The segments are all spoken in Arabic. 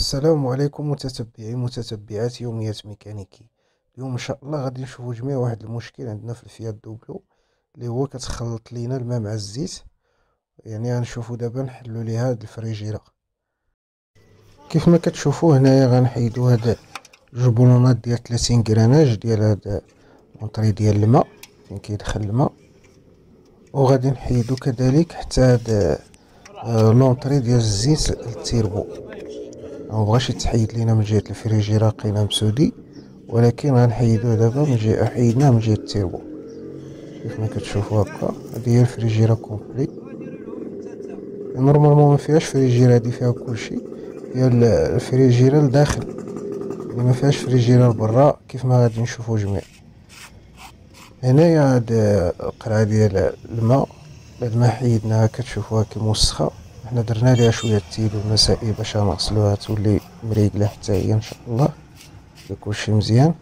السلام عليكم متتبعي متتبعات يوميات ميكانيكي. اليوم إن شاء الله غادي نشوفوا جميع واحد المشكل عندنا في الفيات دوبلو اللي هو كتخلط لينا الماء مع الزيت. يعني غنشوفوا دابا نحلوا ليها هاد الفريجيره كيف ما كتشوفوا هنايا غنحيدوا هاد جوج ديال 30 كراناج ديال هاد l'entrée ديال الماء فين كيدخل الماء. وغادي نحيدو كذلك حتى هاد آه، l'entrée ديال الزيت التيربو مبغاش يتحيد لينا من جهة الفريجيرا لقينا مسودي ولكن غنحيدوه دابا من جهة حيدناه من جهة التيربو. كيف ما كتشوفوا هكا. هذه هي الفريجيرا complet normalement ما فيهاش فريجيرا هادي فيها كلشي. هي الفريجيرا لداخل. اللي ما فيهاش فريجيرا لبرا كيف ما غادي نشوفوا جميع. هنايا هاد القرعة ديال الماء. بعد ما حيدناها كتشوفوها كي موسخة. حنا درنا ليها شوية تيل والمسائل باش نغسلوها تولي مريقله حتى هي إن شاء الله. كلشي مزيان.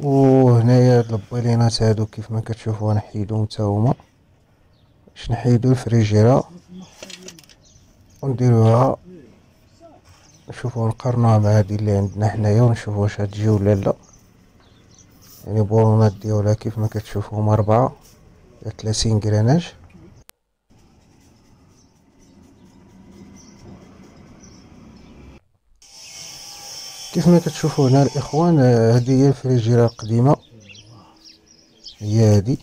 وهنايا هاد البويلينات هادو كيف ما كتشوفوا نحيدوهم حتى هما. باش نحيدو الفريجيرا. ونديروها. نشوفو نقارنوها مع هادي اللي عندنا حنايا ونشوفو واش هتجي ولا لا. يعني بولونات ديالها كيف ما كتشوفوا هما ربعة. ثلاثين كراناج كيف ما كتشوفوا هنا الإخوان هذه هي الفريجيرة القديمة. هي هذه.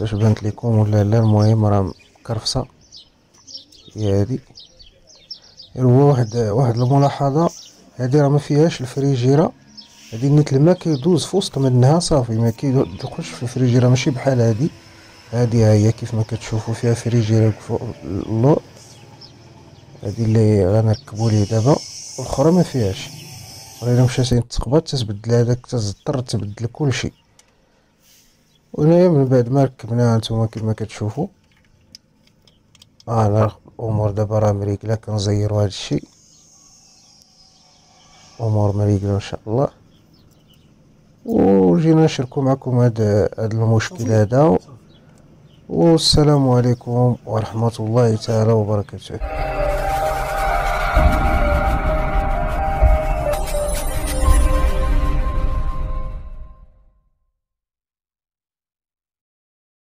واش بانت لكم ولا لا؟ المهم راه مكرفصة. هي هذه. هو واحد واحد الملاحظة هذه راه ما فيهاش الفريجيرة. هذه نيت الماء كيدوز في وسط منها صافي ما كيدخلش في الفريجيرة ماشي بحال هذه. هذه هي كيف ما كتشوفوا فيها فريجيرة فوق اللور هذه اللي غنركبوا ليه دابا. الاخرى ما فيهاش. إلا مشات تقبض تتبدل هذاك تضطر تبدل كلشي وهنايا من بعد ما ركبناها نتوما كما كتشوفوا. آه الأمور دابا راه مريقله كنزيرو هادشي أمور مريقله إن شاء الله. وجينا نشاركو معكم هاد هاد المشكل هذا. والسلام عليكم ورحمة الله تعالى وبركاته.